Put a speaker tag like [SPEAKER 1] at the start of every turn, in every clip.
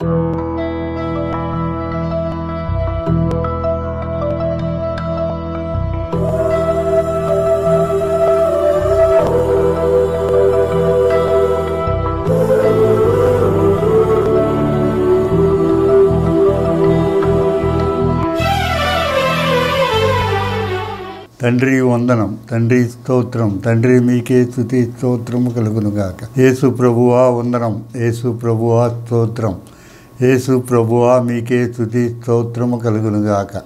[SPEAKER 1] తండ్రి వందనం తండ్రి స్తోత్రం తండ్రి మీకే స్థుతి స్తోత్రము కలుగునుగాక. యేసు ప్రభువా వందనం యేసు ప్రభువా స్తోత్రం. యేసు ప్రభువా మీకే స్థుతి స్తోత్రము కలుగునుగాక.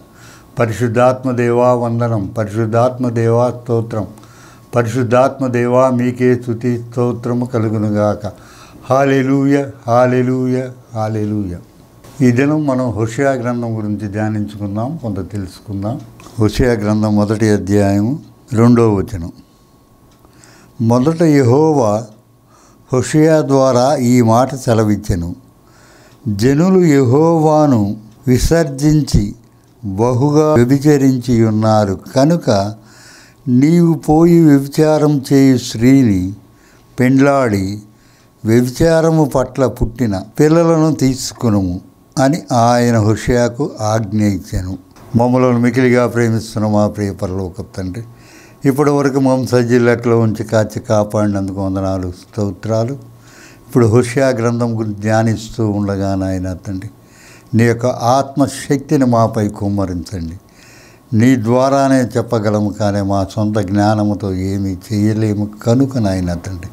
[SPEAKER 1] పరిశుద్ధాత్మదేవా వందనం పరిశుద్ధాత్మదేవా స్తోత్రం పరిశుద్ధాత్మదేవా మీకే స్థుతి స్తోత్రము కలుగునుగాక. Hallelujah hallelujah hallelujah. ఈ దినం మనం హుషయా గ్రంథం గురించి ధ్యానించుకుందాం కొంత తెలుసుకుందాం. హుషయా గ్రంథం మొదటి అధ్యాయం రెండో వచనం. మొదట యహోవా హుషయా ద్వారా ఈ మాట సెలవిచ్చెను. జనులు యహోవాను విసర్జించి బహుగా వ్యభిచరించి ఉన్నారు కనుక నీవు పోయి వ్యభిచారం చేయు స్త్రీని పెండ్లాడి వ్యభిచారము పట్ల పుట్టిన పిల్లలను తీసుకునుము అని ఆయన హుషయాకు ఆజ్ఞ ఇచ్చాను. మమ్మలను మికిలిగా ప్రేమిస్తున్న మా ప్రియ పరలోక తండ్రి ఇప్పటి వరకు మమ్మ సజ్జిల్లట్లో ఉంచి కాచి కాపాడినందుకు వందనాలు స్తోత్రాలు. ఇప్పుడు హుషియా గ్రంథం గురించి ధ్యానిస్తూ ఉండగా నాయన తండ్రి నీ యొక్క ఆత్మశక్తిని మాపై కుమ్మరించండి. నీ ద్వారానే చెప్పగలము కానీ మా సొంత జ్ఞానముతో ఏమీ చేయలేము. కనుక నాయన తండ్రి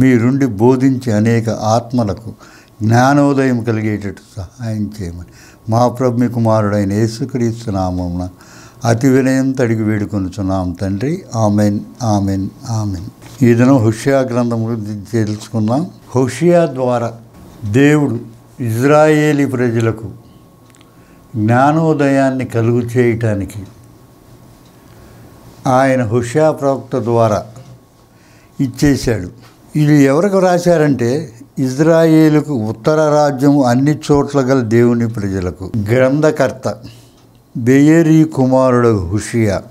[SPEAKER 1] మీరుండి బోధించి అనేక ఆత్మలకు జ్ఞానోదయం కలిగేటట్టు సహాయం చేయమని మా ప్రభు కుమారుడైన యేసుక్రీస్తు నామమున అతి వినయంతో అడిగి వేడుకొనుచున్నాం తండ్రి. Amen amen amen. ఈ దినం హుషియా గ్రంథం గురించి తెలుసుకుందాం. హుషియా ద్వారా దేవుడు ఇజ్రాయేలీ ప్రజలకు జ్ఞానోదయాన్ని కలుగు చేయటానికి ఆయన హుషియా ప్రవక్త ద్వారా ఇచ్చేశాడు. ఇది ఎవరికి రాశారంటే ఇజ్రాయేలుకు ఉత్తర రాజ్యం అన్ని చోట్ల గల దేవుని ప్రజలకు. గ్రంథకర్త బెయేరీ కుమారుడు హుషియా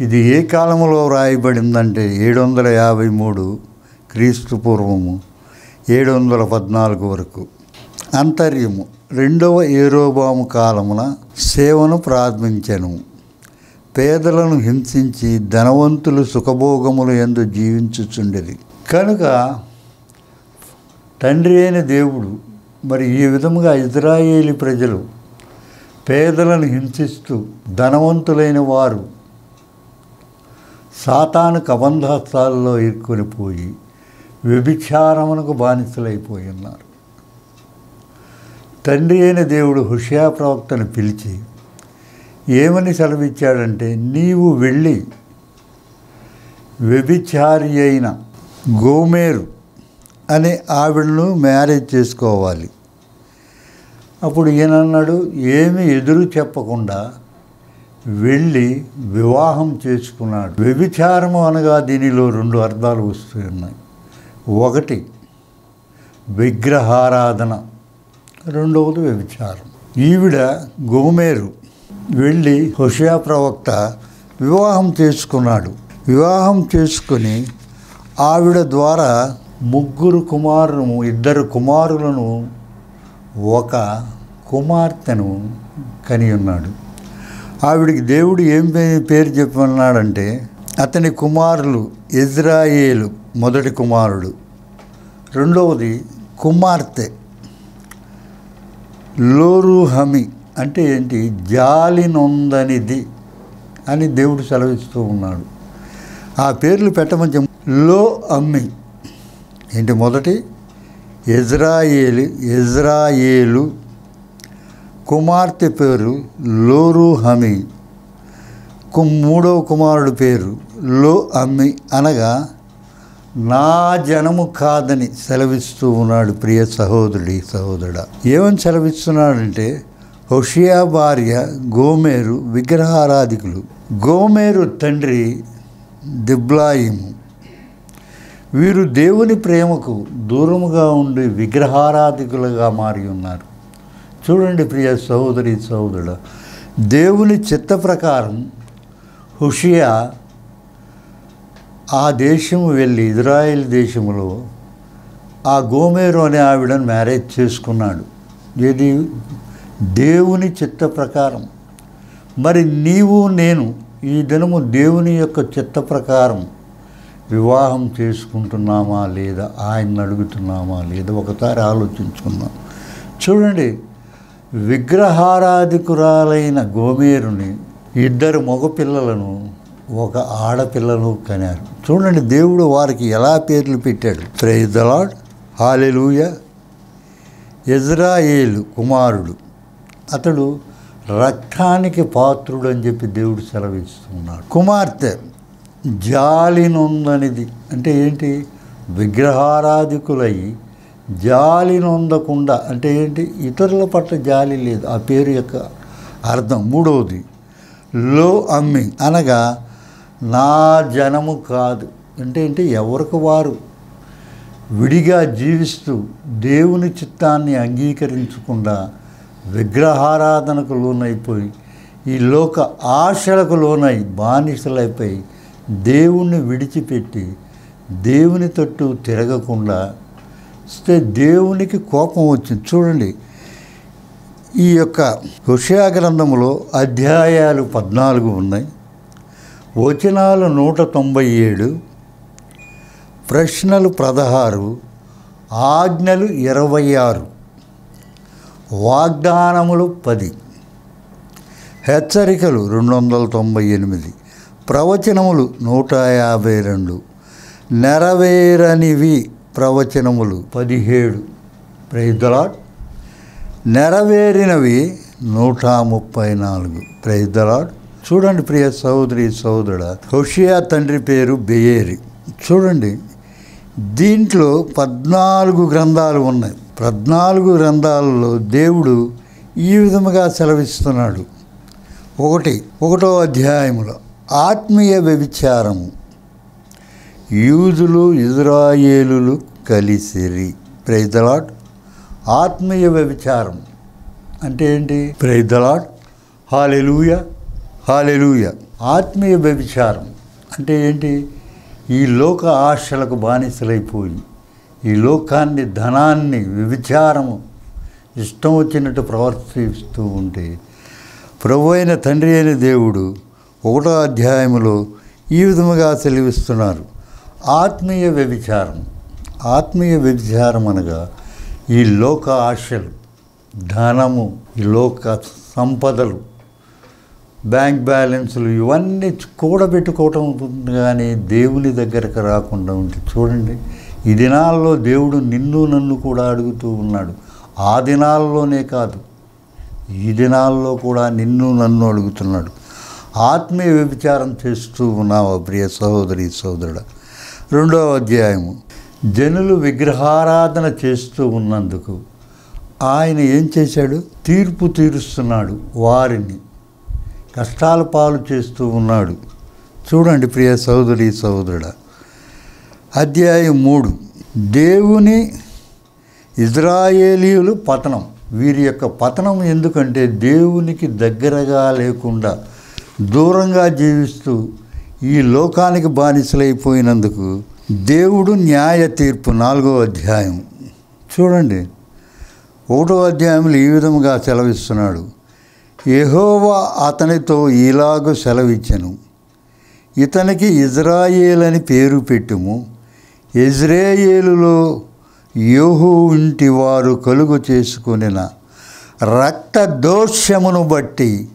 [SPEAKER 1] ఇది ఏ కాలంలో వ్రాయబడిందంటే ఏడు వందల యాభై మూడు క్రీస్తు పూర్వము ఏడు వందల పద్నాలుగు వరకు. అంతర్యము రెండవ ఏరోబాము కాలమున సేవను ప్రారంభించెను పేదలను హింసించి ధనవంతులు సుఖభోగములు ఎందు జీవించుచుండేది. కనుక తండ్రి అయిన దేవుడు మరి ఈ విధముగా ఇజ్రాయేలీ ప్రజలు పేదలను హింసిస్తూ ధనవంతులైన వారు సాతాను కబంధస్థాల్లో ఇరుక్కుని పోయి వ్యభిచారమునకు బానిసలైపోయి ఉన్నారు తండ్రి అయిన దేవుడు హుషియా ప్రవక్తను పిలిచి ఏమని సెలవిచ్చాడంటే నీవు వెళ్ళి వ్యభిచారి అయిన గోమేరు అనే ఆవిడను మ్యారేజ్ చేసుకోవాలి. అప్పుడు ఈయనన్నాడు ఏమి ఎదురు చెప్పకుండా వెళ్ళి వివాహం చేసుకున్నాడు. వ్యభిచారము అనగా దీనిలో రెండు అర్థాలు వస్తున్నాయి. ఒకటి విగ్రహారాధన. రెండవది వ్యభిచారం. ఈవిడ గోమేరు వెళ్ళి హుషయా ప్రవక్త వివాహం చేసుకున్నాడు. వివాహం చేసుకుని ఆవిడ ద్వారా ముగ్గురు కుమారులను ఇద్దరు కుమారులను ఒక కుమార్తెను కని ఉన్నాడు ఆవిడికి దేవుడు ఏం పేరు చెప్పమన్నాడంటే అతని కుమారులు ఇజ్రాయేలు మొదటి కుమారుడు. రెండవది కుమార్తె. లోరుహమి అంటే ఏంటి? జాలినొందనిది అని దేవుడు సెలవిస్తూ ఉన్నాడు. ఆ పేర్లు పెట్టమని లో అమ్మి ఏంటి మొదటి? ఇజ్రాయేలు ఇజ్రాయేలు కుమార్తె పేరు లోరు హమి. కు- మూడవ కుమారుడు పేరు లో అమ్మి అనగా నా జనము కాదని సెలవిస్తూ ఉన్నాడు ప్రియ సహోదరుడి సహోదరుడ. ఏమని సెలవిస్తున్నాడంటే హుషియా భార్య గోమేరు విగ్రహారాధికులు. గోమేరు తండ్రి దిబ్లాయిము. వీరు దేవుని ప్రేమకు దూరముగా ఉండి విగ్రహారాధికులుగా మారి ఉన్నారు. చూడండి ప్రియ సహోదరి సహోదరుడు దేవుని చిత్త ప్రకారం హుషియా ఆ దేశము వెళ్ళి ఇజ్రాయెల్ దేశంలో ఆ గోమేరు అనే ఆవిడను మ్యారేజ్ చేసుకున్నాడు. ఏది? దేవుని చిత్త ప్రకారం. మరి నీవు నేను ఈ దినము దేవుని యొక్క చిత్త ప్రకారం వివాహం చేసుకుంటున్నామా లేదా? ఆయన్ని అడుగుతున్నామా లేదా? ఒకసారి ఆలోచించుకుందాం. చూడండి విగ్రహారాధికురాలైన గోమేరుని ఇద్దరు మగపిల్లలను ఒక ఆడపిల్లను కనారు చూడండి దేవుడు వారికి ఎలా పేర్లు పెట్టాడు. ప్రైజ్ ద లార్డ్ హాలెలూయ ఇజ్రాయేలు కుమారుడు. అతడు రక్తానికి పాత్రుడు అని చెప్పి దేవుడు సెలవిస్తున్నాడు కుమార్తె జాలినుందనిది. అంటే ఏంటి? విగ్రహారాధికులయ్యి జాలి నొందకుండా అంటే ఏంటి? ఇతరుల పట్ల జాలి లేదు. ఆ పేరు యొక్క అర్థం మూడవది. లో అమ్మి అనగా నా జనము కాదు. అంటే ఏంటి? ఎవరికి వారు? విడిగా జీవిస్తూ దేవుని చిత్తాన్ని అంగీకరించకుండా విగ్రహారాధనకు లోనైపోయి ఈ లోక ఆశలకు లోనై బానిసలైపోయి దేవుణ్ణి విడిచిపెట్టి దేవుని తట్టు తిరగకుండా దేవునికి కోపం వచ్చింది. చూడండి ఈ యొక్క హుషయా గ్రంథంలో అధ్యాయాలు పద్నాలుగు ఉన్నాయి. వచనాలు నూట తొంభై ఏడు ప్రశ్నలు పదహారు ఆజ్ఞలు ఇరవై ఆరు వాగ్దానములు పది హెచ్చరికలు రెండు వందల తొంభై ఎనిమిది ప్రవచనములు నూట యాభై రెండు నెరవేరనివి ప్రవచనములు పదిహేడు. ప్రైదలాడ్ నెరవేరినవి నూట ముప్పై నాలుగు ప్రైదలాడ్ చూడండి ప్రియ సహోదరి సహోదరుడ. హుషియా తండ్రి పేరు బెయేరి. చూడండి దీంట్లో పద్నాలుగు గ్రంథాలు ఉన్నాయి. పద్నాలుగు గ్రంథాలలో దేవుడు ఈ విధముగా సెలవిస్తున్నాడు. ఒకటి ఒకటో అధ్యాయములో ఆత్మీయ వ్యభిచారము. యూదులు ఇజ్రాయేలులు కలిసిరి. ప్రైదలాట్ ఆత్మీయ వ్యభిచారం అంటే ఏంటి? ప్రైదలాట్ హాలెలూయ హాలెలూయ ఆత్మీయ వ్యభిచారం అంటే ఏంటి? ఈ లోక ఆశలకు బానిసలైపోయి ఈ లోకాన్ని ధనాన్ని వ్యభిచారము ఇష్టం వచ్చినట్టు ప్రవర్తిస్తూ ఉంటే ప్రభు అయిన తండ్రి అయిన దేవుడు ఒకటో అధ్యాయములో ఈ విధముగా సెలవిస్తున్నారు. ఆత్మీయ వ్యభిచారం. ఆత్మీయ వ్యభిచారం అనగా ఈ లోక ఆశలు ధనము ఈ లోక సంపదలు బ్యాంక్ బ్యాలెన్సులు ఇవన్నీ కూడబెట్టుకోవటం ఉంటుంది కానీ దేవుని దగ్గరకు రాకుండా ఉంటే చూడండి ఈ దినాల్లో దేవుడు నిన్ను నన్ను కూడా అడుగుతూ ఉన్నాడు. ఆ దినాల్లోనే కాదు ఈ దినాల్లో కూడా నిన్ను నన్ను అడుగుతున్నాడు. ఆత్మీయ వ్యభిచారం చేస్తూ ఉన్నావు ప్రియ సహోదరి సోదరుడా రెండవ అధ్యాయము. జనులు విగ్రహారాధన చేస్తూ ఉన్నందుకు ఆయన ఏం చేశాడు? తీర్పు తీరుస్తున్నాడు వారిని. కష్టాల పాలు చేస్తూ ఉన్నాడు. చూడండి ప్రియ సహోదరి సహోదరుడ. అధ్యాయం మూడు. దేవుని ఇజ్రాయేలీయులు పతనం. వీరి యొక్క పతనం ఎందుకంటే దేవునికి దగ్గరగా లేకుండా దూరంగా జీవిస్తూ ఈ లోకానికి బానిసలైపోయినందుకు దేవుడు న్యాయ తీర్పు నాలుగో అధ్యాయం. చూడండి. ఒకటో అధ్యాయంలో ఈ విధముగా సెలవిస్తున్నాడు. ఎహోవా అతనితో ఇలాగ సెలవిచ్చను. ఇతనికి ఇజ్రాయేల్ అని పేరు పెట్టుము. ఇజ్రాయేలులో యోహు ఇంటి వారు కలుగు చేసుకునిన రక్త దోషమును బట్టి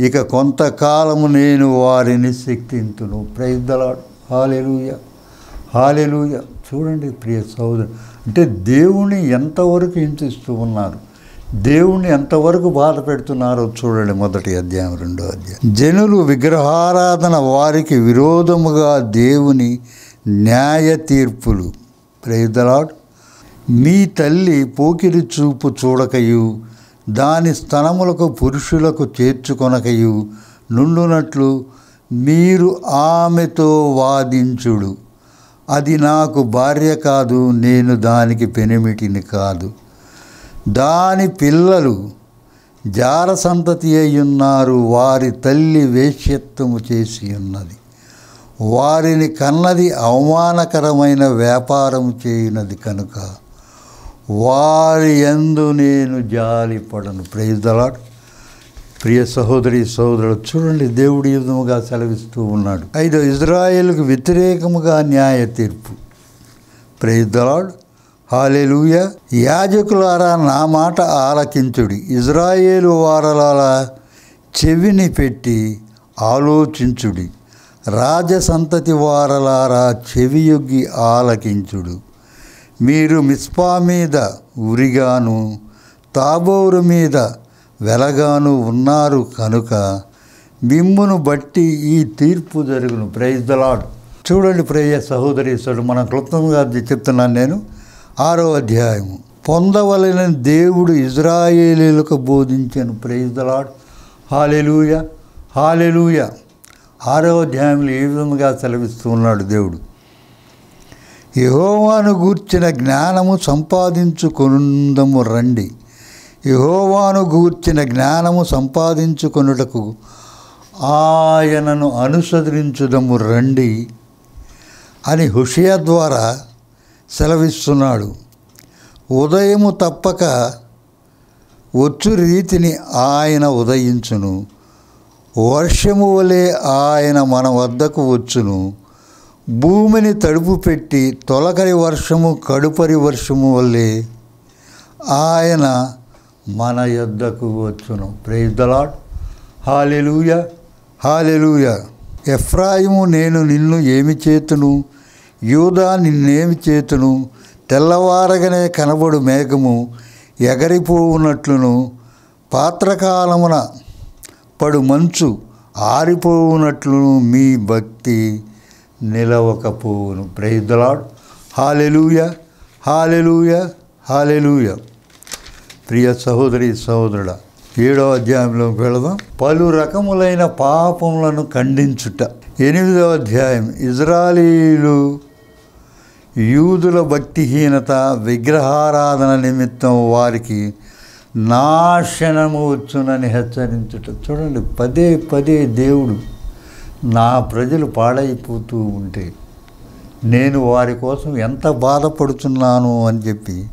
[SPEAKER 1] ఇక కొంతకాలము నేను వారిని శక్తింతును. ప్రైద్దలాడు హాలెలుయ హాలెలుయ చూడండి ప్రియ సోదరు అంటే దేవుని ఎంతవరకు హింసిస్తూ ఉన్నారు దేవుణ్ణి ఎంతవరకు బాధ పెడుతున్నారో చూడండి మొదటి అధ్యాయం రెండో అధ్యాయం. జనులు విగ్రహారాధన వారికి విరోధముగా దేవుని న్యాయ తీర్పులు ప్రైదలాడ్ మీ తల్లి పోకిరి చూపు చూడకయు దాని స్థనములకు పురుషులకు చేర్చుకొనకయు నుండునట్లు మీరు ఆమెతో వాదించుడు. అది నాకు భార్య కాదు నేను దానికి పెనిమిటిని కాదు. దాని పిల్లలు జార సంతతి అయ్యున్నారు వారి తల్లి వేశ్యత్వము చేసి ఉన్నది. వారిని కన్నది అవమానకరమైన వ్యాపారం చేయునది కనుక వారి యందు నేను జాలి పడను. ప్రైజ్ దలాడ్ ప్రియ సహోదరి సహోదరుడు చూడండి దేవుడి యుద్ధముగా సెలవిస్తూ ఉన్నాడు. ఐదు ఇజ్రాయేల్కు వ్యతిరేకముగా న్యాయ తీర్పు ప్రైజ్ దలాడ్ యాజకులారా నా మాట ఆలకించుడి. ఇజ్రాయేలు వారలాల చెవిని పెట్టి ఆలోచించుడి. రాజసంతతి వారలారా చెవియొగ్గి ఆలకించుడు. మీరు మిస్పా మీద ఉరిగాను తాబోరు మీద వెలగాను ఉన్నారు కనుక మిమ్మును బట్టి ఈ తీర్పు జరుగును. ప్రైజ్ ద లాడ్ చూడండి ప్రేయ సహోదరి సోడు మన క్లుప్తంగా చెప్తున్నాను నేను. ఆరో అధ్యాయము. పొందవలన దేవుడు ఇజ్రాయేలీలకు బోధించాను. Praise the lord hallelujah hallelujah ఆరో అధ్యాయంలో ఏ విధంగా సెలవిస్తూ ఉన్నాడు దేవుడు? యహోవాను గూర్చిన జ్ఞానము సంపాదించుకొనుందము రండి. యహోవాను గూర్చిన జ్ఞానము సంపాదించుకొనుటకు ఆయనను అనుసరించుదము రండి అని హుషయ ద్వారా సెలవిస్తున్నాడు. ఉదయము తప్పక వచ్చు రీతిని ఆయన ఉదయించును. వర్షము వలె ఆయన మన వద్దకు వచ్చును. భూమిని తడుపు పెట్టి తొలకరి వర్షము కడుపరి వర్షము వల్లే ఆయన మన యొద్దకు వచ్చును. Praise the lord hallelujah hallelujah ఎఫ్రాయిము నేను నిన్ను ఏమి చేతును? యూదా నిన్నేమి చేతును? తెల్లవారగానే కనబడు మేఘము ఎగరిపోవునట్లును. పాత్రకాలమున పడు మంచు ఆరిపోవునట్లును మీ భక్తి. నిలవకపోవును ప్రైజ్ హాలెలూయ హాలెలూయ హాలెలూయ ప్రియ సహోదరి సహోదరుడ ఏడో అధ్యాయంలోకి వెళదాం. పలు రకములైన పాపములను ఖండించుట. ఎనిమిదవ అధ్యాయం. ఇజ్రాయలీలు యూదుల భక్తిహీనత విగ్రహారాధన నిమిత్తం వారికి నాశనము వచ్చునని హెచ్చరించుట. చూడండి పదే పదే దేవుడు నా ప్రజలు పాడైపోతూ ఉంటే నేను వారి కోసం ఎంత బాధపడుతున్నాను అని చెప్పి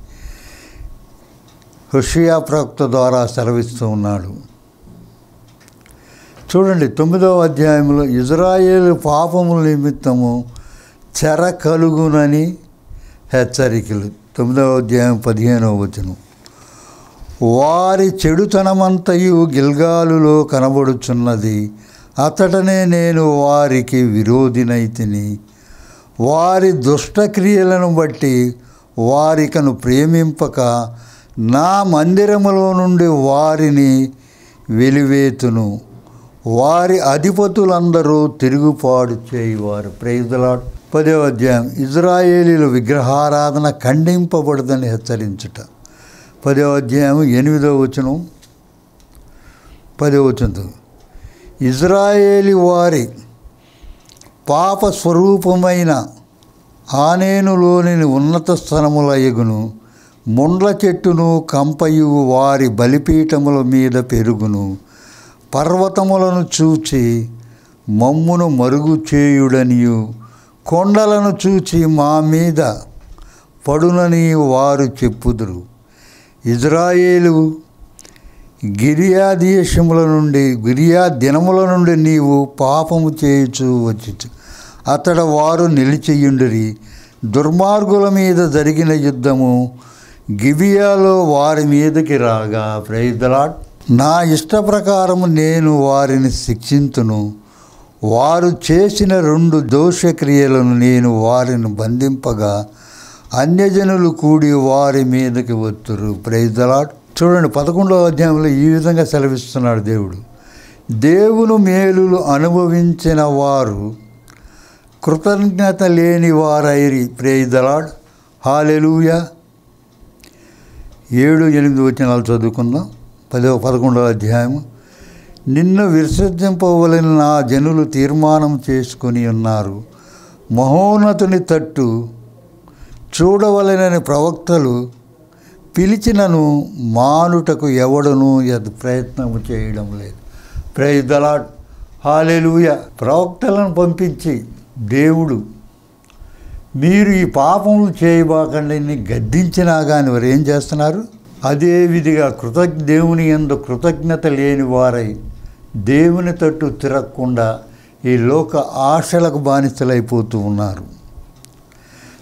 [SPEAKER 1] హుషియా ప్రవక్త ద్వారా సెలవిస్తూ ఉన్నాడు. చూడండి తొమ్మిదవ అధ్యాయంలో ఇజ్రాయేల్ పాపముల నిమిత్తము చెర కలుగునని హెచ్చరికలు. తొమ్మిదవ అధ్యాయం పదిహేనవ వచనం. వారి చెడుతనమంతయు గిల్గాలులో కనబడుచున్నది అతడనే నేను వారికి విరోధినైతిని. వారి దుష్టక్రియలను బట్టి వారికను ప్రేమింపక నా మందిరములో నుండి వారిని వెలివేతును. వారి అధిపతులందరూ తిరుగుపాడు చేయువారు. ప్రైజలాడ్ పదే అధ్యాయం. ఇజ్రాయేలీలు విగ్రహారాధన ఖండింపబడదని హెచ్చరించుట. పదే అధ్యాయం ఎనిమిదో వచనం. పదే వచనం ఇజ్రాయేలి వారి పాప స్వరూపమైన ఆనేనులోని ఉన్నత స్థలముల ఎగును ముండ్ల చెట్టును కంపయు వారి బలిపీఠముల మీద పెరుగును. పర్వతములను చూచి మమ్మును మరుగు చేయుడనియు కొండలను చూచి మా మీద పడునని వారు చెప్పుదురు. ఇజ్రాయేలు గిరియా దేశముల నుండి గిరియా దినముల నుండి నీవు పాపము చేయుచు వచ్చి అతడ వారు నిలిచియుండిరి. దుర్మార్గుల మీద జరిగిన యుద్ధము గివియాలో వారి మీదకి రాగా ప్రైదలాట్ నా ఇష్ట ప్రకారము నేను వారిని శిక్షింతును. వారు చేసిన రెండు దోషక్రియలను నేను వారిని బంధింపగా అన్యజనులు కూడి వారి మీదకి వత్తురు ప్రైజలాట్ చూడండి పదకొండవ అధ్యాయంలో ఈ విధంగా సెలవిస్తున్నాడు దేవుడు. దేవుని మేలులు అనుభవించిన వారు కృతజ్ఞత లేని వారైరి. ప్రేయిదలాడ్ హాలెలూయ ఏడు ఎనిమిది వచనాలు చదువుకుందాం. పదవ పదకొండవ అధ్యాయము నిన్ను విసర్జింపవలని నా జనులు తీర్మానం చేసుకొని ఉన్నారు. మహోన్నతుని తట్టు చూడవలనని ప్రవక్తలు పిలిచినను మానుటకు ఎవడను ఎదు ప్రయత్నం చేయడం లేదు. Praise the lord hallelujah. ప్రవక్తలను పంపించి దేవుడు మీరు ఈ పాపములు చేయబాకండి గద్దించినా కానీ వారు ఏం చేస్తున్నారు? అదే విధిగా కృతజ్ఞ దేవుని ఎందు కృతజ్ఞత లేని వారై దేవుని తట్టు తిరగకుండా ఈ లోక ఆశలకు బానిసలైపోతూ ఉన్నారు.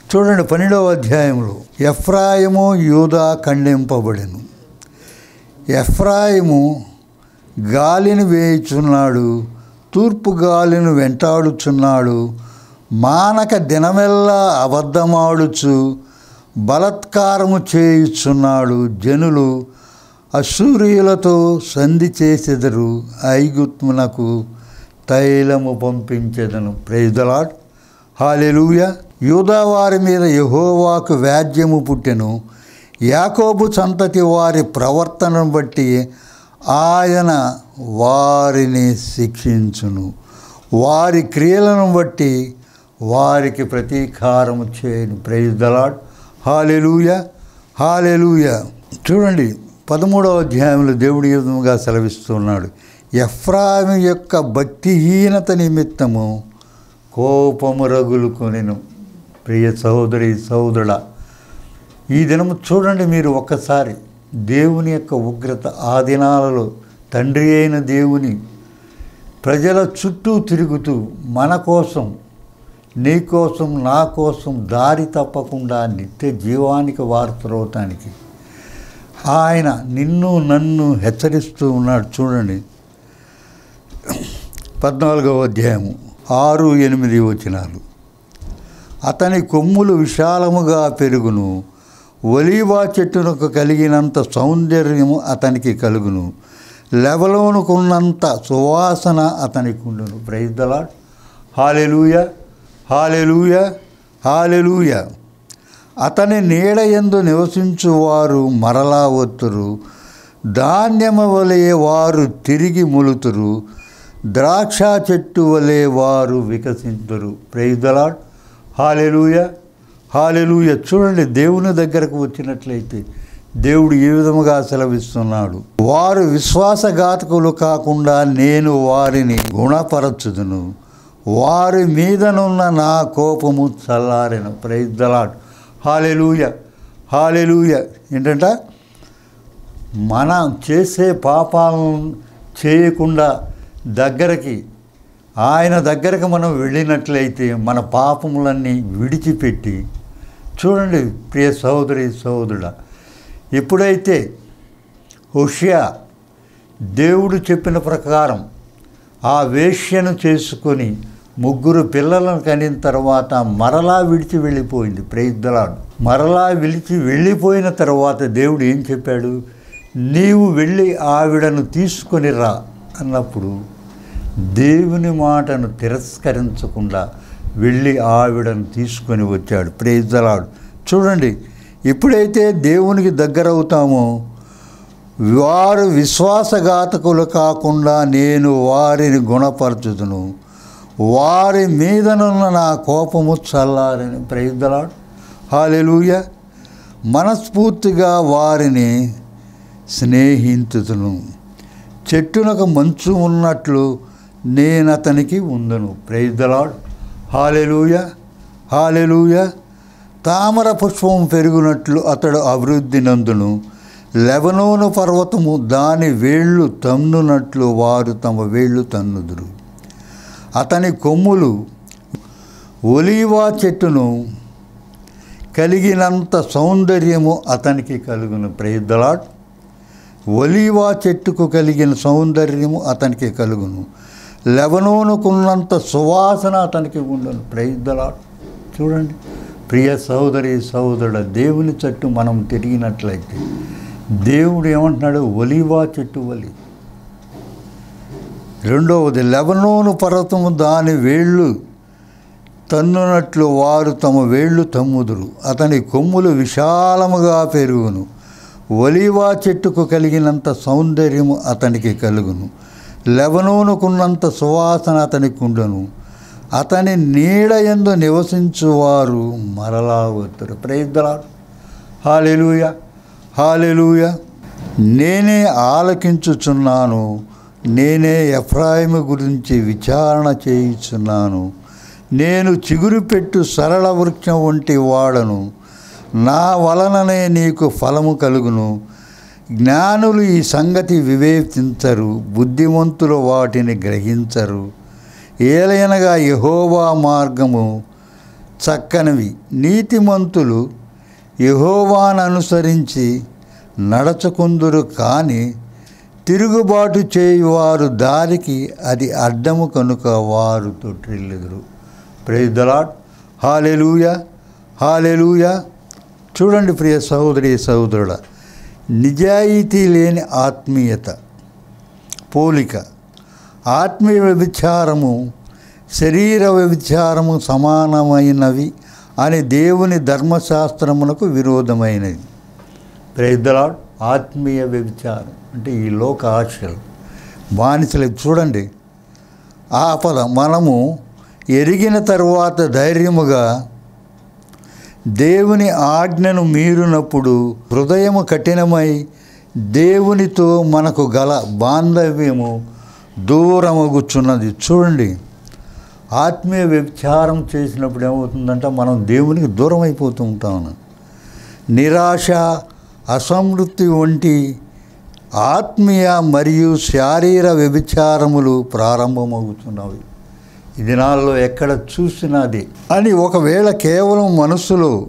[SPEAKER 1] చూడండి పన్నెండవ అధ్యాయంలో ఎఫ్రాయిము యూదా ఖండింపబడెను. ఎఫ్రాయిము గాలిని వేయుచున్నాడు తూర్పు గాలిని వెంటాడుచున్నాడు మానక దినమెల్లా అబద్ధమాడుచు బలత్కారము చేయుచున్నాడు. జనులు అసూరియులతో సంధి చేసెదరు ఐగుత్మునకు తైలము పంపించెదను. ప్రైజలాడ్ హాలెలుయా. యూదావారి మీద యహోవాకు వ్యాజ్యము పుట్టెను. యాకోబు సంతతి వారి ప్రవర్తనను బట్టి ఆయన వారిని శిక్షించును. వారి క్రియలను బట్టి వారికి ప్రతీకారము చేయను. ప్రైజ్ దలాడ్ హాలెలూయ హాలెలూయ చూడండి పదమూడవ అధ్యాయంలో దేవుడి విధముగా సెలవిస్తున్నాడు. ఎఫ్రాయిము యొక్క భక్తిహీనత నిమిత్తము కోపము రగులు కొనెను ప్రియ సహోదరి సహోదరుల ఈ దినము చూడండి మీరు ఒక్కసారి. దేవుని యొక్క ఉగ్రత ఆ దినాలలో తండ్రి అయిన దేవుని ప్రజల చుట్టూ తిరుగుతూ మన కోసం నీ కోసం నా కోసం దారి తప్పకుండా నిత్య జీవానికి వారసరవటానికి ఆయన నిన్ను నన్ను హెచ్చరిస్తూ ఉన్నాడు. చూడండి. పద్నాలుగవ అధ్యాయము ఆరు ఎనిమిది వచనాలు. అతని కొమ్ములు విశాలముగా పెరుగును. ఒలీవా చెట్టునకు కలిగినంత సౌందర్యము అతనికి కలుగును. లెవలోనుకున్నంత సువాసన అతనికి ఉండును ప్రైద్దలాడ్ హాలెలూయ హాలెలూయ హాలెలూయ అతని నీడ ఎందు నివసించువారు మరలా వత్తురు ధాన్యము వలె వారు తిరిగి ములుతురు. ద్రాక్ష చెట్టు వలె వారు వికసింతురు. ప్రైదలాడ్ హాలెలూయ. హాలెలూయ. చూడండి దేవుని దగ్గరకు వచ్చినట్లయితే దేవుడు ఏ విధముగా సెలవిస్తున్నాడు? వారు విశ్వాసఘాతకులు కాకుండా నేను వారిని గుణపరచుదును. వారి మీదనున్న నా కోపము చల్లారెను. ప్రైద్దలాడు హాలెలూయ. హాలెలూయ. ఏంటంట? మనం చేసే పాపాలను చేయకుండా దగ్గరకి ఆయన దగ్గరకు మనం వెళ్ళినట్లయితే మన పాపములన్నీ విడిచిపెట్టి చూడండి ప్రియ సహోదరి సహోదరుడ ఎప్పుడైతే హుషియా దేవుడు చెప్పిన ప్రకారం ఆ వేష్యను చేసుకొని ముగ్గురు పిల్లలను కనిన తర్వాత మరలా విడిచి వెళ్ళిపోయింది. ప్రయుద్ధలాడు మరలా విడిచి వెళ్ళిపోయిన తర్వాత దేవుడు ఏం చెప్పాడు? నీవు వెళ్ళి ఆవిడను తీసుకొని రా అన్నప్పుడు దేవుని మాటను తిరస్కరించకుండా వెళ్ళి ఆవిడను తీసుకొని వచ్చాడు. ప్రేజలాడు చూడండి ఎప్పుడైతే దేవునికి దగ్గరవుతామో వారు విశ్వాసఘాతకులు కాకుండా నేను వారిని గుణపరచుదును. వారి మీదనున్న నా కోపము చల్లారని. ప్రయుద్ధలాడు హాలెలూయ మనస్ఫూర్తిగా వారిని స్నేహితును చెట్టునకు మంచు ఉన్నట్లు నేను అతనికి ఉందను. ప్రైద్దలాడ్ హాలెలూయ హాలెలూయ తామర పుష్పం పెరుగునట్లు అతడు అభివృద్ధి నందును. లెబనోను పర్వతము దాని వేళ్ళు తన్నునట్లు వారు తమ వేళ్ళు తన్నుదురు. అతని కొమ్ములు ఒలీవా చెట్టును కలిగినంత సౌందర్యము అతనికి కలుగును. ప్రేద్దలాడ్ ఒలీవా చెట్టుకు కలిగిన సౌందర్యము అతనికి కలుగును. లెవనోనుకున్నంత సువాసన అతనికి ఉండను. ప్రైద్దలాడ్ చూడండి. ప్రియ సహోదరి సహోదరుడు దేవుని చెట్టు మనం తిరిగినట్లయితే దేవుడు ఏమంటున్నాడు? ఒలివా చెట్టు వలి. రెండవది లెవనోను పర్వతము దాని వేళ్ళు తన్నునట్లు వారు తమ వేళ్ళు తమ్ముదురు. అతని కొమ్ములు విశాలముగా పెరుగును. ఒలివా చెట్టుకు కలిగినంత సౌందర్యము అతనికి కలుగును. లెబనోనుకున్నంత సువాసన అతనికి ఉండను అతని నీడ ఎందు నివసించువారు మరలా వద్దరు ప్రయత్నాలు హాలెలూయ హాలెలూయ నేనే ఆలకించుచున్నాను. నేనే ఎఫ్రాయిము గురించి విచారణ చేయుచున్నాను. నేను చిగురు పెట్టు సరళ వృక్షం వంటి వాడను. నా వలననే నీకు ఫలము కలుగును. జ్ఞానులు ఈ సంగతి వివేచించరు బుద్ధిమంతులు వాటిని గ్రహించరు. ఏలయనగా యహోవా మార్గము చక్కనివి. నీతిమంతులు యహోవాను అనుసరించి నడచుకుందురు కానీ తిరుగుబాటు చేయువారు దారికి అది అడ్డము కనుక వారు తొట్టిల్లుదురు. ప్రైదలాట్ హాలెలూయ హాలెలూయ చూడండి ప్రియ సహోదరి సహోదరుడా. నిజాయితీ లేని ఆత్మీయత పోలిక ఆత్మీయ వ్యభిచారము శరీర వ్యభిచారము సమానమైనవి అని దేవుని ధర్మశాస్త్రమునకు విరోధమైనది. ప్రైదలాడ్ ఆత్మీయ వ్యభిచారం అంటే ఈ లోక ఆశలు. బానిసలు చూడండి. ఆపద మనము ఎరిగిన తరువాత ధైర్యముగా దేవుని ఆజ్ఞను మీరినప్పుడు హృదయము కఠినమై దేవునితో మనకు గల బాంధవ్యము దూరమగుచున్నది. చూడండి ఆత్మీయ వ్యభిచారం చేసినప్పుడు ఏమవుతుందంటే మనం దేవునికి దూరం అయిపోతూ ఉంటాము. నిరాశ అసమృద్ధి వంటి ఆత్మీయ మరియు శారీర వ్యభిచారములు ప్రారంభమవుతున్నవి. దినాల్లో ఎక్కడ చూసినది? అని ఒకవేళ కేవలం మనసులో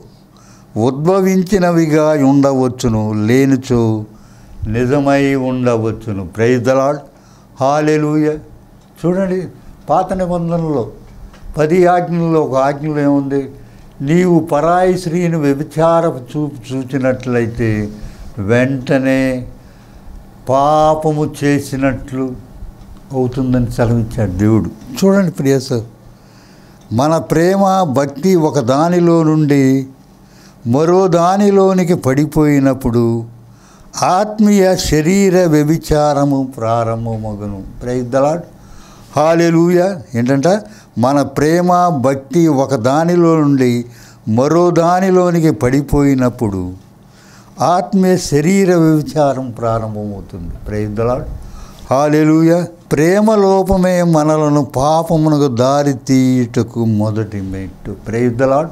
[SPEAKER 1] ఉద్భవించినవిగా ఉండవచ్చును లేనిచో నిజమై ఉండవచ్చును. ప్రైజలాడ్ హాలెలూయ చూడండి పాత నిబంధనలో పది ఆజ్ఞల్లో ఒక ఆజ్ఞలో ఏముంది? నీవు పరాయి స్త్రీని వ్యభిచార చూపు చూచినట్లయితే వెంటనే పాపము చేసినట్లు అవుతుందని సెలవిచ్చాడు దేవుడు. చూడండి ప్రియస మన ప్రేమ భక్తి ఒక దానిలో నుండి మరో దానిలోనికి పడిపోయినప్పుడు ఆత్మీయ శరీర వ్యభిచారము ప్రారంభమగును. ప్రైద్దలాడ్ హాలెలూయ. ఏంటంట మన ప్రేమ భక్తి ఒక దానిలో నుండి మరో దానిలోనికి పడిపోయినప్పుడు ఆత్మీయ శరీర వ్యభిచారం ప్రారంభమవుతుంది. ప్రైద్దలాడ్ హాలెలూయ. ప్రేమ లోపమే మనలను పాపమునకు దారి తీయుటకు మొదటి మెట్టు. Praise the lord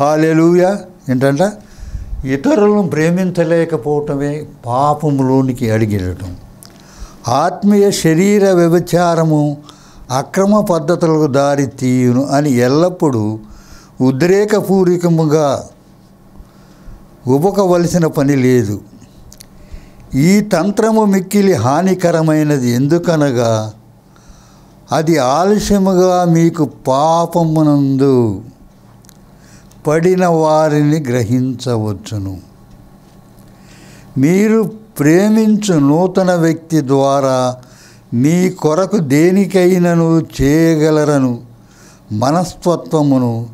[SPEAKER 1] hallelujah. ఏంటంట? ఇతరులను ప్రేమించలేకపోవటమే పాపములోనికి అడిగెళ్ళటం ఆత్మీయ శరీర వ్యభిచారము అక్రమ పద్ధతులకు దారి తీయును అని ఎల్లప్పుడూ ఉద్రేకపూర్వకముగా ఉబకవలసిన పని లేదు. ఈ తంత్రము మిక్కిలి హానికరమైనది ఎందుకనగా అది ఆలస్యముగా మీకు పాపమునందు పడిన వారిని గ్రహించవచ్చును. మీరు ప్రేమించు నూతన వ్యక్తి ద్వారా మీ కొరకు దేనికైనను చేయగలరను మనస్తత్వమును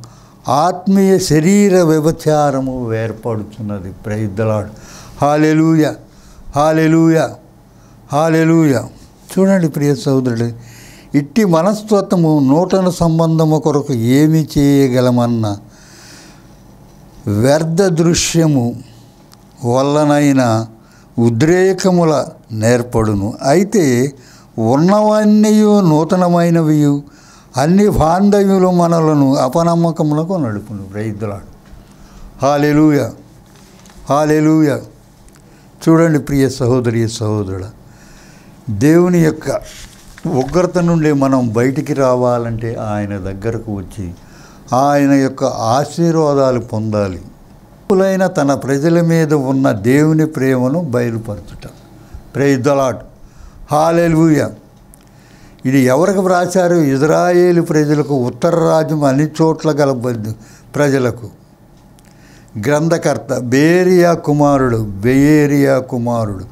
[SPEAKER 1] ఆత్మీయ శరీర వ్యభచారము ఏర్పడుతున్నది ప్రైద్దలాడు హాలెలుయా హాలెలూయ. హాలెలూయ. చూడండి ప్రియ సోదరుడు ఇట్టి మనస్తత్వము నూతన సంబంధము కొరకు ఏమి చేయగలమన్న వ్యర్థ దృశ్యము వల్లనైన ఉద్రేకముల నేర్పడును. అయితే ఉన్నవన్నీ నూతనమైనవి అన్ని బాంధవ్యులు మనలను అపనమ్మకములకు నడుపును. రైతులాడు హాలెలూయ. హాలెలూయ. చూడండి ప్రియ సహోదరి సహోదరుడ దేవుని యొక్క ఉగ్రత నుండి మనం బయటికి రావాలంటే ఆయన దగ్గరకు వచ్చి ఆయన యొక్క ఆశీర్వాదాలు పొందాలి. పులైన తన ప్రజల మీద ఉన్న దేవుని ప్రేమను బయలుపరచుట. ప్రైదలాట్ హాలెలుయ ఇది ఎవరికి వ్రాశారు? ఇజ్రాయేలు ప్రజలకు ఉత్తర రాజ్యం అన్ని చోట్ల గల ప్రజలకు. గ్రంథకర్త బేరియా కుమారుడు బేరియా కుమారుడు.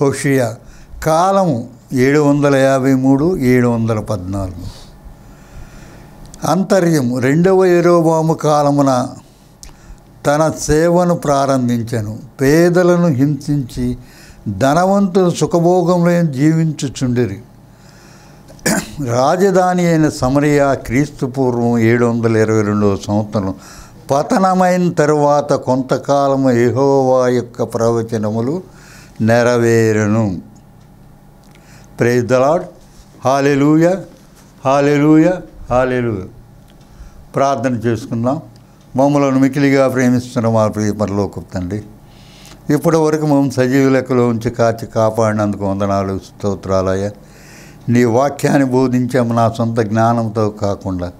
[SPEAKER 1] హోషియా కాలము ఏడు వందల యాభై మూడు ఏడు వందల పద్నాలుగు అంతర్యం రెండవ ఎరోబాము కాలమున తన సేవను ప్రారంభించను. పేదలను హింసించి ధనవంతులు సుఖభోగంలో జీవించుచుండిరి. రాజధాని అయిన సమరియా క్రీస్తు పూర్వం ఏడు వందల ఇరవై రెండవ సంవత్సరం పతనమైన తరువాత కొంతకాలం ఎహోవా యొక్క ప్రవచనములు నెరవేరును. Praise the Lord hallelujah hallelujah hallelujah ప్రార్థన చేసుకుందాం. మమ్మలను మికిలిగా ప్రేమిస్తున్న మా ప్రియ పరలోకపు తండ్రి ఇప్పటి వరకు మేము సజీవ లెక్కలో ఉంచి కాచి కాపాడినందుకు వందనాలు స్తోత్రాలయ్య. నీ వాక్యాన్ని బోధించాము నా సొంత జ్ఞానంతో కాకుండా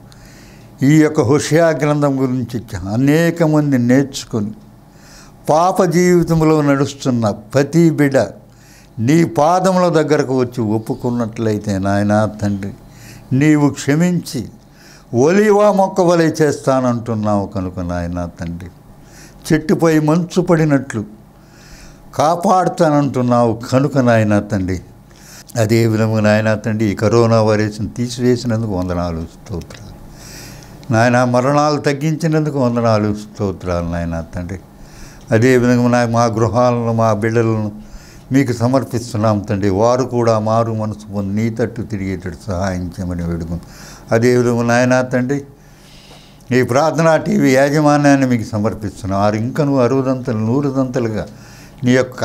[SPEAKER 1] ఈ యొక్క హుషియా గ్రంథం గురించి అనేక మంది నేర్చుకొని పాప జీవితంలో నడుస్తున్న ప్రతి బిడ్డ నీ పాదముల దగ్గరకు వచ్చి ఒప్పుకున్నట్లయితే నాయనా తండ్రి నీవు క్షమించి ఒలివా మొక్క వలె చేస్తానంటున్నావు కనుక నాయన తండ్రి. చెట్టుపై మంచు పడినట్లు కాపాడుతానంటున్నావు కనుక నాయన తండ్రి. అదే విధముగా నాయన తండ్రి ఈ కరోనా వైరస్ని తీసివేసినందుకు వందనాలు స్తోత్రాలు. నాయన మరణాలు తగ్గించినందుకు వందనాలు స్తోత్రాలు నాయన తండ్రి. అదేవిధంగా నా మా గృహాలను మా బిడ్డలను మీకు సమర్పిస్తున్నాం తండ్రి. వారు కూడా మారు మనసు పొంది నీ తట్టు తిరిగేటట్టు సహాయం చేయమని వేడుకుని అదేవిధంగా నాయన తండ్రి ఈ ప్రార్థనా టీవీ యాజమాన్యాన్ని మీకు సమర్పిస్తున్నాం. ఆరు ఇంకా నువ్వు అరుదంతలు నూరుదంతలుగా నీ యొక్క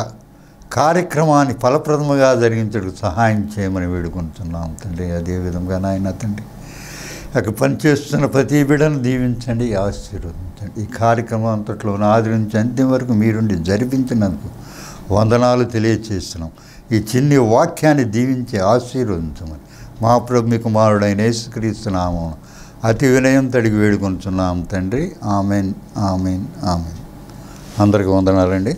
[SPEAKER 1] కార్యక్రమాన్ని ఫలప్రదముగా జరిగించడానికి సహాయం చేయమని వేడుకుంటున్నాం తండ్రి. అదేవిధంగా నాయన తండ్రి అక్కడ పనిచేస్తున్న ప్రతి బిడ్డను దీవించండి ఆశీర్వదించండి. ఈ కార్యక్రమం అంతట్లో ఆది నుంచి అంతిమ వరకు మీరుండి జరిపించినందుకు వందనాలు తెలియచేస్తున్నాం. ఈ చిన్ని వాక్యాన్ని దీవించి ఆశీర్వదించమని మా ప్రభు మీ కుమారుడైన యేసుక్రీస్తున్నాము అతి వినయం తడిగి వేడుకొంచున్నాం తండ్రి. Amen amen amen. అందరికీ వందనాలండి.